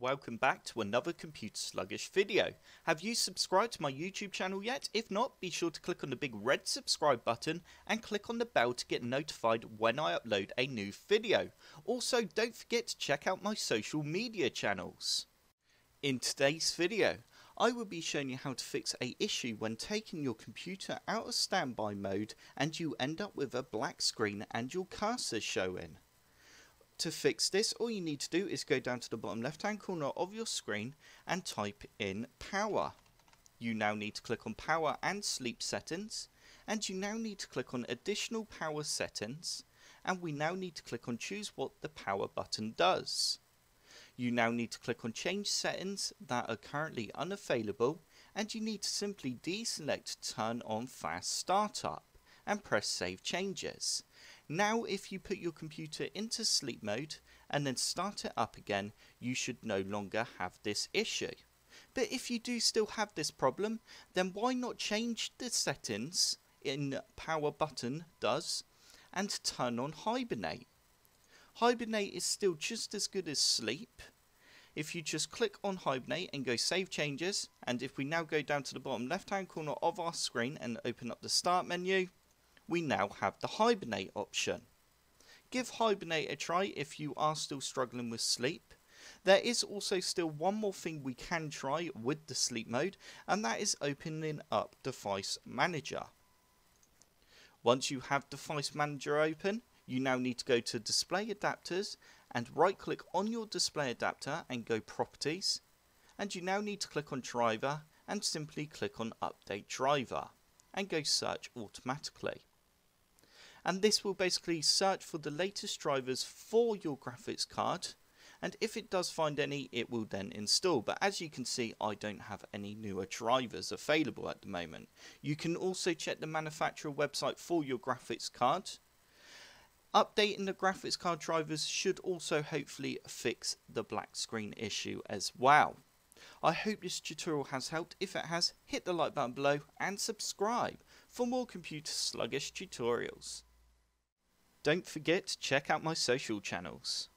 welcome back to another Computer Sluggish video. Have you subscribed to my YouTube channel yet? If not, be sure to click on the big red subscribe button and click on the bell to get notified when I upload a new video. Also, don't forget to check out my social media channels. In today's video, I will be showing you how to fix a issue when taking your computer out of standby mode and you end up with a black screen and your cursor showing. To fix this, all you need to do is go down to the bottom left hand corner of your screen and type in power. You now need to click on power and sleep settings and you now need to click on additional power settings and we now need to click on choose what the power button does. You now need to click on change settings that are currently unavailable and you need to simply deselect turn on fast startup and press save changes. Now if you put your computer into sleep mode and then start it up again, you should no longer have this issue. But if you do still have this problem, then why not change the settings in power button does and turn on hibernate. Hibernate is still just as good as sleep. If you just click on hibernate and go save changes, and if we now go down to the bottom left hand corner of our screen and open up the start menu, we now have the Hibernate option. Give Hibernate a try if you are still struggling with sleep. There is also still one more thing we can try with the sleep mode, and that is opening up Device Manager. Once you have Device Manager open, you now need to go to Display Adapters and right click on your display adapter and go Properties. And you now need to click on Driver and simply click on Update Driver and go Search automatically and this will basically search for the latest drivers for your graphics card and if it does find any it will then install but as you can see I don't have any newer drivers available at the moment. You can also check the manufacturer website for your graphics card. Updating the graphics card drivers should also hopefully fix the black screen issue as well. I hope this tutorial has helped. If it has, hit the like button below and subscribe for more computer sluggish tutorials. Don't forget to check out my social channels.